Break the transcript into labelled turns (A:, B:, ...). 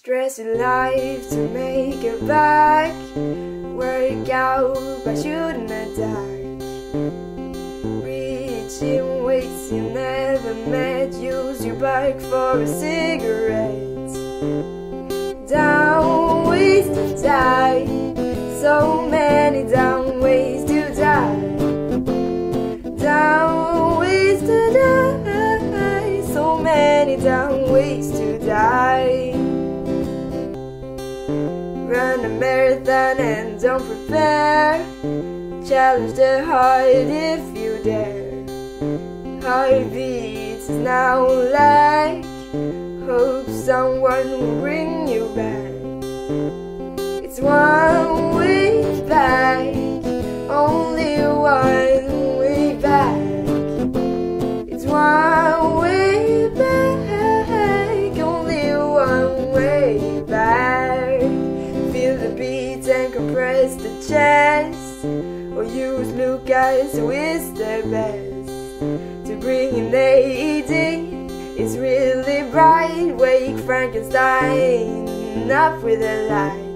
A: Stress in life to make it back. Work out by shooting the dark. Reaching weights you never met. Use your bike for a cigarette. Down ways to die. So many down ways to die. Down ways to die. So many down ways to die. Marathon and don't prepare. Challenge the heart if you dare. Heartbeats now like hope someone will bring you back. It's one way back, only one way back. It's one way back, only one way back. The beat and compress the chest, or use Lucas who is the best to bring in AED. It's really bright. Wake Frankenstein up with the lights.